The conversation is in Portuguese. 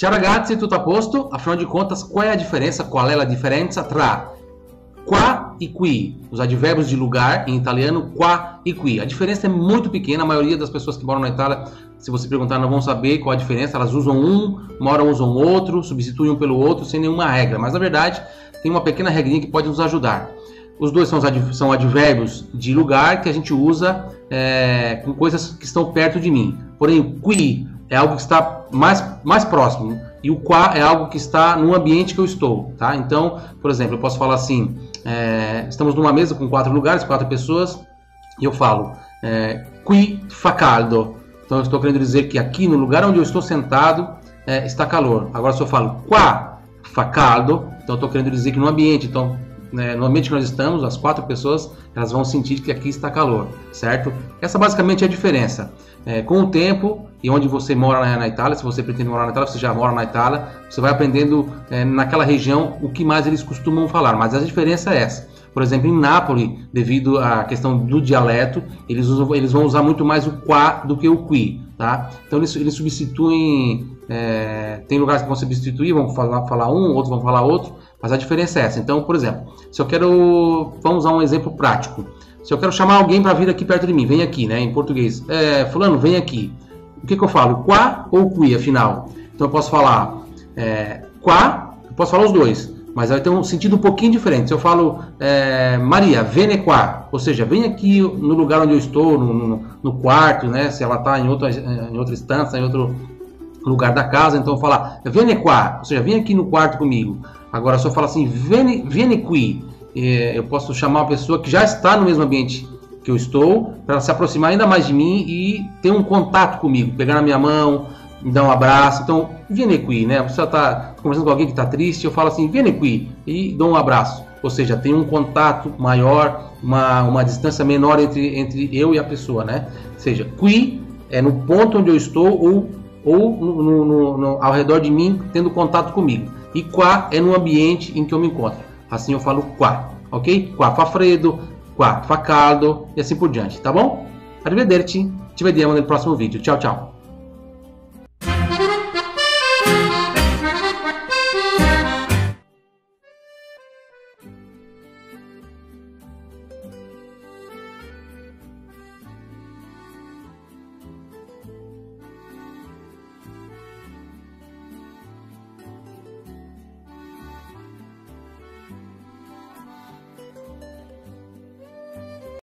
Ciao ragazzi, tutto a posto? Afinal de contas, qual é a diferença? Qual é a diferença tra qua e qui? Os advérbios de lugar em italiano, qua e qui. A diferença é muito pequena, a maioria das pessoas que moram na Itália, se você perguntar, não vão saber qual a diferença. Elas usam um, hora usam outro, substituem um pelo outro sem nenhuma regra. Mas na verdade, tem uma pequena regrinha que pode nos ajudar. Os dois são, são advérbios de lugar que a gente usa é, com coisas que estão perto de mim. Porém, qui é algo que está mais, mais próximo e o qua é algo que está no ambiente que eu estou, tá? Então, por exemplo, eu posso falar assim: é, estamos numa mesa com quatro lugares, quatro pessoas, e eu falo é, qui fa caldo. Então, eu estou querendo dizer que aqui no lugar onde eu estou sentado é, está calor. Agora, se eu falo qua fa caldo, então eu estou querendo dizer que no ambiente, então né, no ambiente que nós estamos, as quatro pessoas, elas vão sentir que aqui está calor, certo? Essa basicamente é a diferença. É, com o tempo e onde você mora na, na, Itália, se você pretende morar na Itália, você já mora na Itália, você vai aprendendo é, naquela região o que mais eles costumam falar, mas a diferença é essa. Por exemplo, em Nápoles, devido à questão do dialeto, eles, usam, eles vão usar muito mais o qua do que o qui, tá? Então eles, eles substituem, é, tem lugares que vão substituir, vão falar, falar um, outros vão falar outro, mas a diferença é essa. Então, por exemplo, se eu quero, vamos usar um exemplo prático. Se eu quero chamar alguém para vir aqui perto de mim, vem aqui, né? Em português. É, fulano, vem aqui. O que, que eu falo? Qua ou qui, afinal? Então eu posso falar é, qua, eu posso falar os dois, mas vai ter um sentido um pouquinho diferente. Se eu falo é, Maria, vene qua, ou seja, vem aqui no lugar onde eu estou, no, no, no quarto, né? Se ela está em outra, em outra instância, em outro lugar da casa, então eu falar vene qua, ou seja, vem aqui no quarto comigo. Agora, se eu falar assim, vene, vene qui, é, eu posso chamar uma pessoa que já está no mesmo ambiente que eu estou, para se aproximar ainda mais de mim e ter um contato comigo, pegar na minha mão, me dar um abraço. Então, viene qui, né? Você está conversando com alguém que está triste, eu falo assim, viene qui, e dou um abraço. Ou seja, tem um contato maior, uma, uma distância menor entre, entre eu e a pessoa, né? Ou seja, qui é no ponto onde eu estou ou, ou no, no, no, ao redor de mim, tendo contato comigo. E qua é no ambiente em que eu me encontro. Assim eu falo qua, ok? Qua fa freddo, qua fa caldo e assim por diante, tá bom? Arrivederci, ci vediamo no próximo vídeo. Tchau, tchau.